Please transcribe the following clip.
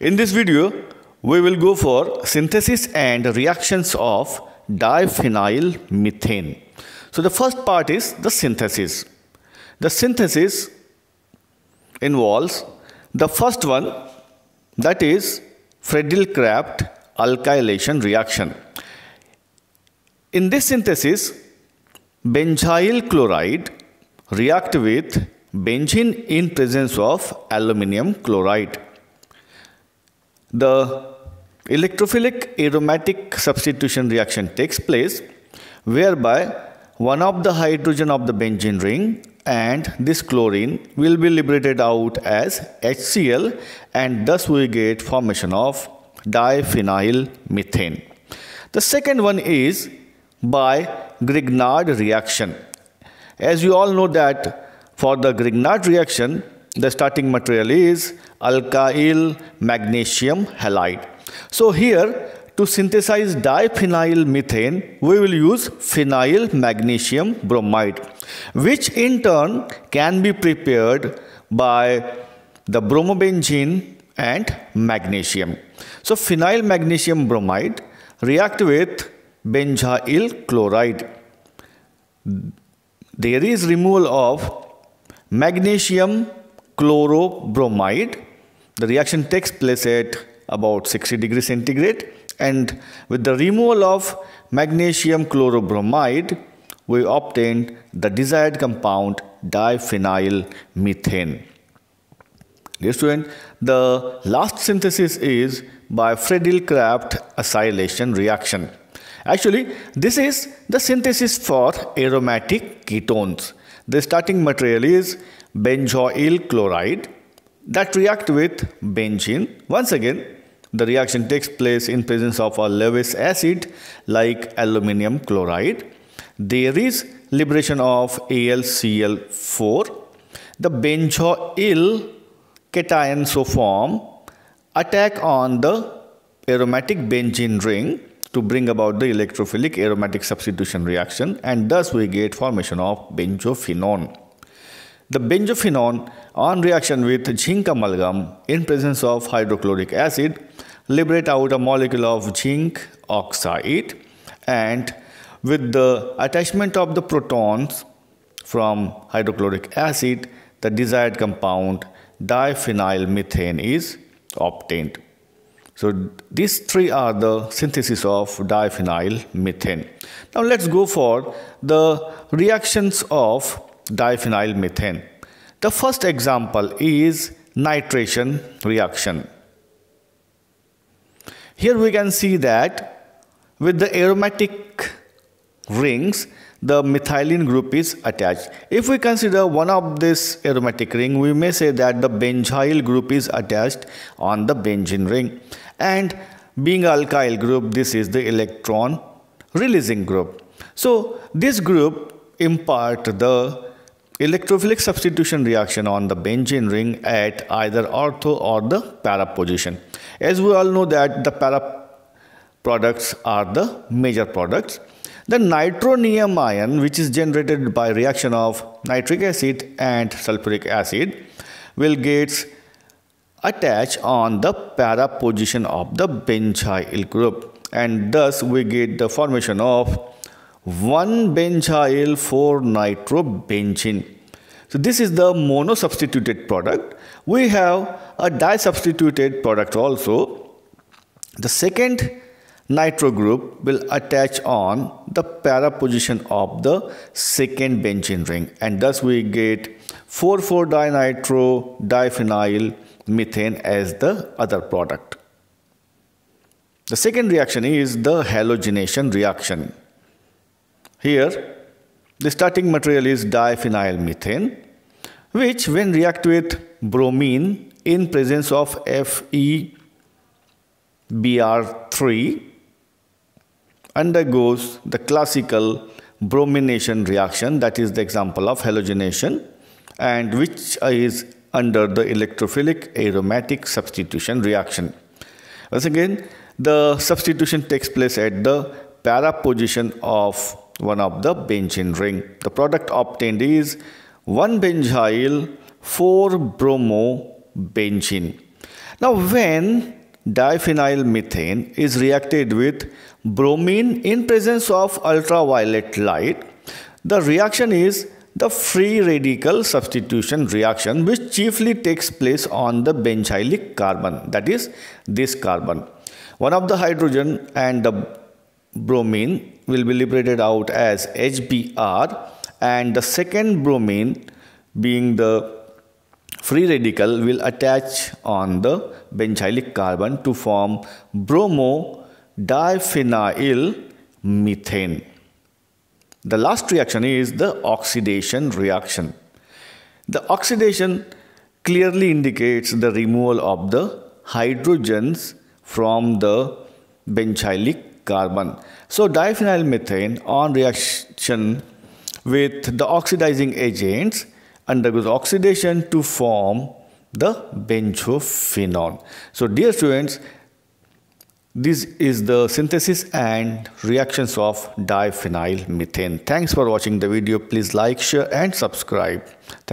In this video, we will go for synthesis and reactions of diphenyl methane. So the first part is the synthesis. The synthesis involves the first one that is Friedel-Crafts alkylation reaction. In this synthesis, benzyl chloride react with benzene in presence of aluminium chloride. The electrophilic aromatic substitution reaction takes place whereby one of the hydrogen of the benzene ring and this chlorine will be liberated out as HCl and thus we get formation of diphenyl methane. The second one is by Grignard reaction. As you all know that for the Grignard reaction, the starting material is alkyl magnesium halide. So here to synthesize diphenyl methane, we will use phenyl magnesium bromide, which in turn can be prepared by the bromobenzene and magnesium. So phenyl magnesium bromide react with benzyl chloride. There is removal of magnesium chlorobromide. The reaction takes place at about 60 degrees centigrade and with the removal of magnesium chlorobromide we obtained the desired compound diphenyl methane. Dear student, the last synthesis is by Friedel-Crafts acylation reaction. Actually, this is the synthesis for aromatic ketones. The starting material is benzoyl chloride that react with benzene. Once again, the reaction takes place in presence of a Lewis acid like aluminium chloride. There is liberation of AlCl4. The benzoyl cation so form attack on the aromatic benzene ring to bring about the electrophilic aromatic substitution reaction and thus we get formation of benzophenone. The benzophenone on reaction with zinc amalgam in presence of hydrochloric acid liberate out a molecule of zinc oxide and with the attachment of the protons from hydrochloric acid the desired compound diphenyl methane is obtained. So these three are the synthesis of diphenyl methane. Now let's go for the reactions of diphenyl methane. The first example is nitration reaction. Here we can see that with the aromatic rings the methylene group is attached. If we consider one of this aromatic ring, we may say that the benzyl group is attached on the benzene ring. And being alkyl group, this is the electron releasing group. So this group impart the electrophilic substitution reaction on the benzene ring at either ortho or the para position. As we all know that the para products are the major products the nitronium ion which is generated by reaction of nitric acid and sulfuric acid will get attached on the para position of the benzyl group and thus we get the formation of 1 benzyl 4 nitrobenzene. So this is the mono-substituted product. We have a di-substituted product also. The second nitro group will attach on the para position of the second benzene ring and thus we get 4,4-dinitro diphenyl methane as the other product. The second reaction is the halogenation reaction. Here the starting material is diphenyl methane which when react with bromine in presence of FeBr3 undergoes the classical bromination reaction that is the example of halogenation and which is under the electrophilic aromatic substitution reaction. Once again, the substitution takes place at the para position of one of the benzene ring. The product obtained is 1 benzyl 4 bromo benzene. Now when diphenyl methane is reacted with bromine in presence of ultraviolet light, the reaction is the free radical substitution reaction which chiefly takes place on the benzylic carbon that is this carbon. One of the hydrogen and the bromine will be liberated out as HBr and the second bromine being the free radical will attach on the benzylic carbon to form bromo diphenyl methane. The last reaction is the oxidation reaction. The oxidation clearly indicates the removal of the hydrogens from the benzylic carbon. So diphenyl methane on reaction with the oxidizing agents undergoes oxidation to form the benzophenone. So dear students, this is the synthesis and reactions of diphenyl methane. Thanks for watching the video. Please like, share and subscribe. Thank